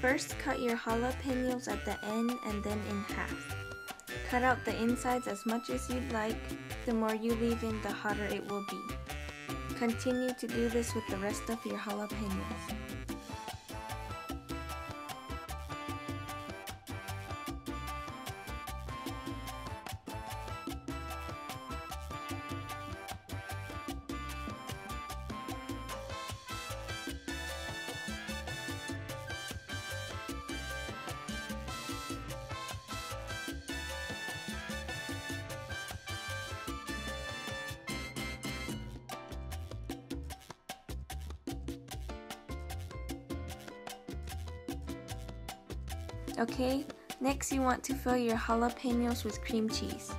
First, cut your jalapenos at the end and then in half. Cut out the insides as much as you'd like. The more you leave in, the hotter it will be. Continue to do this with the rest of your jalapenos. Okay, next you want to fill your jalapenos with cream cheese.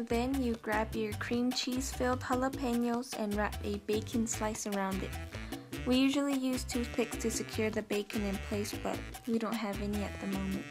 Then you grab your cream cheese filled jalapenos and wrap a bacon slice around it. We usually use toothpicks to secure the bacon in place, but we don't have any at the moment.